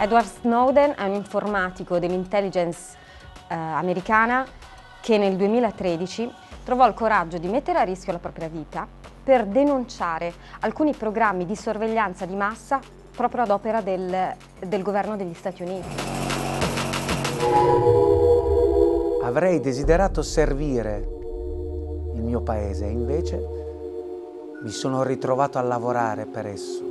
Edward Snowden è un informatico dell'intelligence eh, americana che nel 2013 trovò il coraggio di mettere a rischio la propria vita per denunciare alcuni programmi di sorveglianza di massa proprio ad opera del, del governo degli Stati Uniti. Avrei desiderato servire il mio paese e invece mi sono ritrovato a lavorare per esso.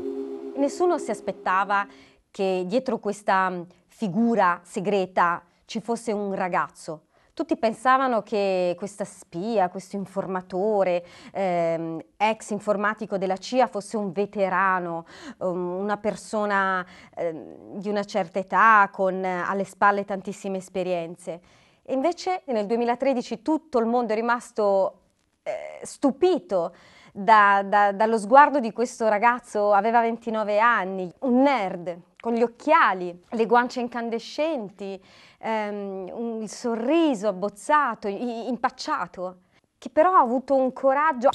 Nessuno si aspettava che dietro questa figura segreta ci fosse un ragazzo. Tutti pensavano che questa spia, questo informatore, ehm, ex informatico della CIA fosse un veterano, um, una persona eh, di una certa età con alle spalle tantissime esperienze. E invece nel 2013 tutto il mondo è rimasto eh, stupito da, da, dallo sguardo di questo ragazzo, aveva 29 anni, un nerd, con gli occhiali, le guance incandescenti, ehm, un, il sorriso abbozzato, impacciato, che però ha avuto un coraggio,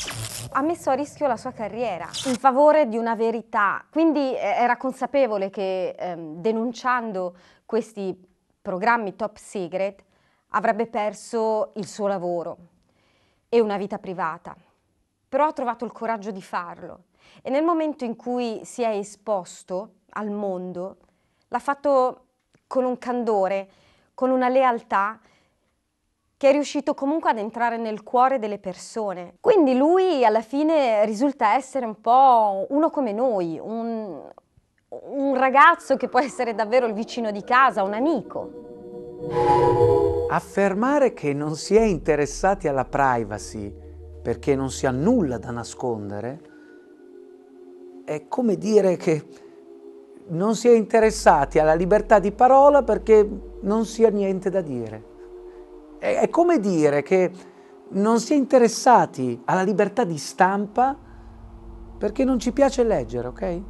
ha messo a rischio la sua carriera in favore di una verità. Quindi eh, era consapevole che ehm, denunciando questi programmi top secret avrebbe perso il suo lavoro e una vita privata. Però ha trovato il coraggio di farlo e nel momento in cui si è esposto al mondo l'ha fatto con un candore con una lealtà che è riuscito comunque ad entrare nel cuore delle persone. Quindi lui alla fine risulta essere un po' uno come noi, un, un ragazzo che può essere davvero il vicino di casa, un amico. Affermare che non si è interessati alla privacy perché non si ha nulla da nascondere è come dire che non si è interessati alla libertà di parola perché non si ha niente da dire. È, è come dire che non si è interessati alla libertà di stampa perché non ci piace leggere, ok?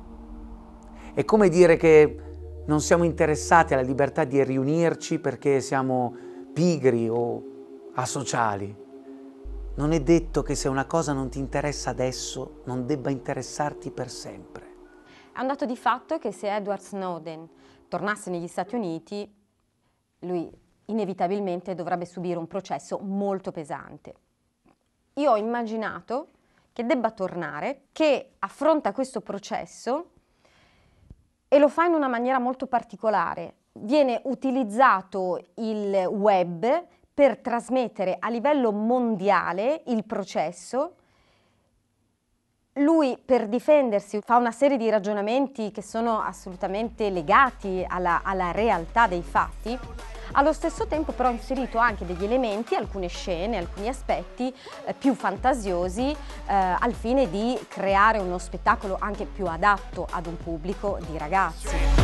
È come dire che non siamo interessati alla libertà di riunirci perché siamo pigri o asociali. Non è detto che se una cosa non ti interessa adesso non debba interessarti per sempre. È un dato di fatto che se Edward Snowden tornasse negli Stati Uniti, lui inevitabilmente dovrebbe subire un processo molto pesante. Io ho immaginato che debba tornare, che affronta questo processo e lo fa in una maniera molto particolare. Viene utilizzato il web per trasmettere a livello mondiale il processo lui per difendersi fa una serie di ragionamenti che sono assolutamente legati alla, alla, realtà dei fatti, allo stesso tempo però ha inserito anche degli elementi, alcune scene, alcuni aspetti eh, più fantasiosi eh, al fine di creare uno spettacolo anche più adatto ad un pubblico di ragazzi.